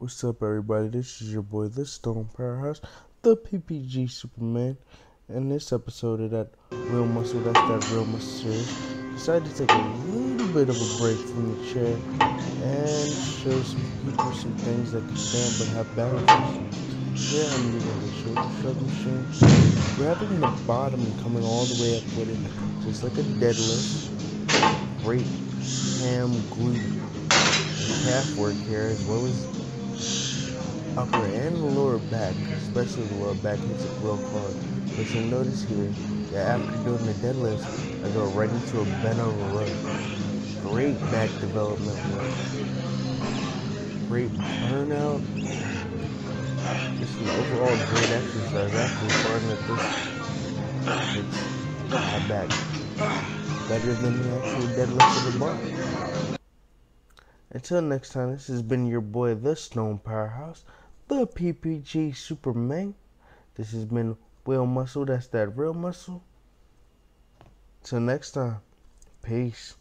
What's up, everybody? This is your boy, the Stone Powerhouse, the PPG Superman. In this episode of that Real Muscle, that's that Real Muscle series, decided to take a little bit of a break from the chair and show some people some things that can stand but have balance. Yeah, I'm using the shoulder shrug machine, grabbing the bottom and coming all the way up with it, just like a deadlift. Great ham glute calf work here, as well as upper and the lower back, especially the lower back, hits it real hard. But you'll notice here that after doing the deadlift, I go right into a bent over row. Great back development work. Great burnout. Just an overall great exercise. Actually, starting at this, it's my back better than the actual deadlift of the bar. Until next time, this has been your boy, the Stone Powerhouse the PPG Superman. This has been WheelMuscle. That's that real muscle. Till next time. Peace.